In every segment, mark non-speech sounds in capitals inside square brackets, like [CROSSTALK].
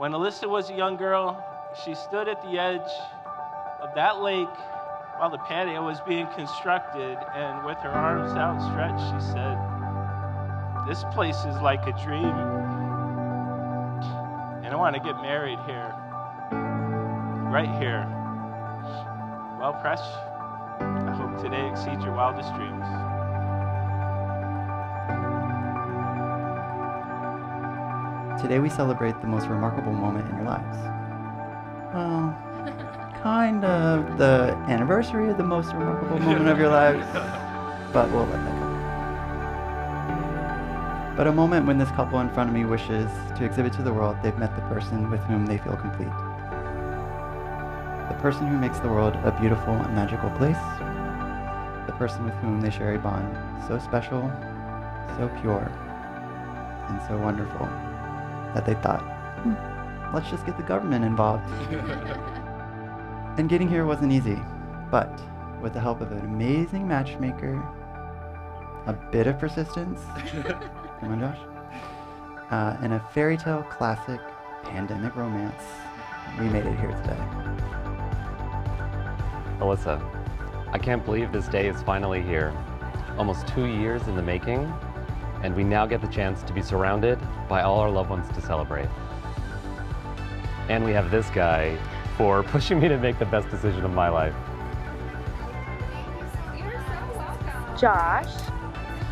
When Elyssa was a young girl, she stood at the edge of that lake while the patio was being constructed, and with her arms outstretched, she said, This place is like a dream, and I want to get married here, right here. Well, Presh, I hope today exceeds your wildest dreams. Today we celebrate the most remarkable moment in your lives. Well, kind of the anniversary of the most remarkable moment of your lives, [LAUGHS] but we'll let that go. But a moment when this couple in front of me wishes to exhibit to the world they've met the person with whom they feel complete. The person who makes the world a beautiful and magical place. The person with whom they share a bond so special, so pure, and so wonderful that they thought, "Hmm, let's just get the government involved. [LAUGHS] and getting here wasn't easy, but with the help of an amazing matchmaker, a bit of persistence, [LAUGHS] come on, Josh, uh, and a fairy tale classic pandemic romance, we made it here today. Elyssa, I can't believe this day is finally here. Almost two years in the making, and we now get the chance to be surrounded by all our loved ones to celebrate. And we have this guy for pushing me to make the best decision of my life. Josh,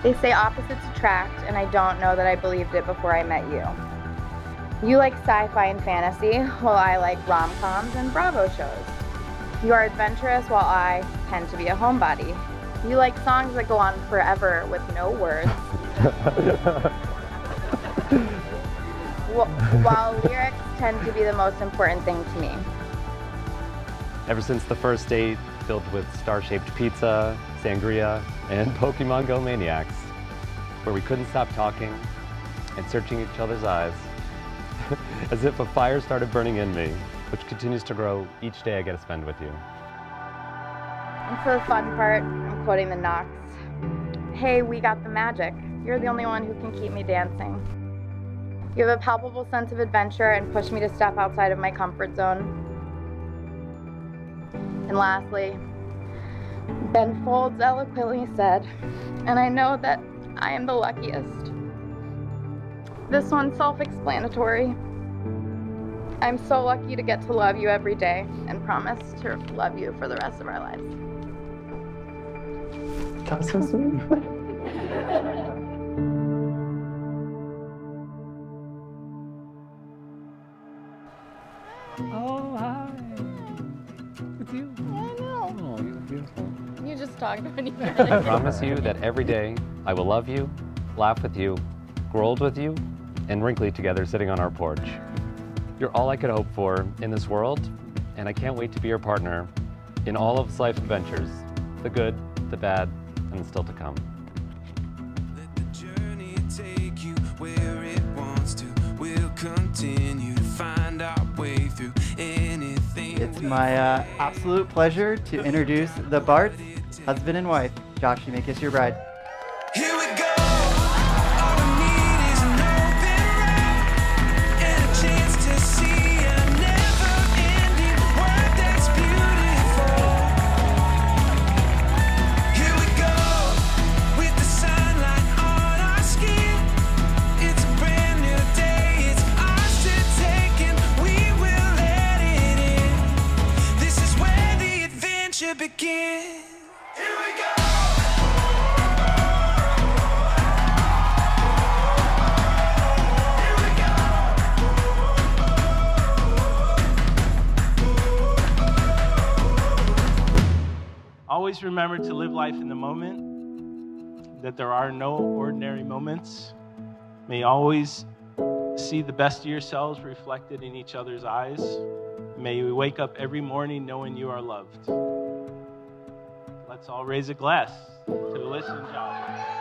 they say opposites attract, and I don't know that I believed it before I met you. You like sci fi and fantasy, while I like rom coms and Bravo shows. You are adventurous, while I tend to be a homebody. You like songs that go on forever with no words, [LAUGHS] while lyrics tend to be the most important thing to me. Ever since the first date, filled with star-shaped pizza, sangria, and [LAUGHS] Pokemon Go maniacs, where we couldn't stop talking and searching each other's eyes, [LAUGHS] as if a fire started burning in me, which continues to grow each day I get to spend with you. And for the fun part, quoting the Knocks. Hey, we got the magic. You're the only one who can keep me dancing. You have a palpable sense of adventure and push me to step outside of my comfort zone. And lastly, Ben Folds eloquently said, and I know that I am the luckiest. This one's self explanatory. I'm so lucky to get to love you every day and promise to love you for the rest of our lives. That's so sweet. Oh, hi. It's you. I know. Oh, you're beautiful. You just talked when you [LAUGHS] I promise you that every day I will love you, laugh with you, grow old with you, and wrinkly together sitting on our porch. You're all I could hope for in this world, and I can't wait to be your partner in all of life's adventures the good, the bad, and still to come. Let the journey take you where it wants to. We'll continue to find our way through anything. It's my uh, absolute pleasure to introduce the Barts, husband and wife. Josh, you may kiss your bride. Adventure begins. Here we go. Always remember to live life in the moment, that there are no ordinary moments. May always see the best of yourselves reflected in each other's eyes. May you wake up every morning knowing you are loved. Let's all raise a glass to and Josh.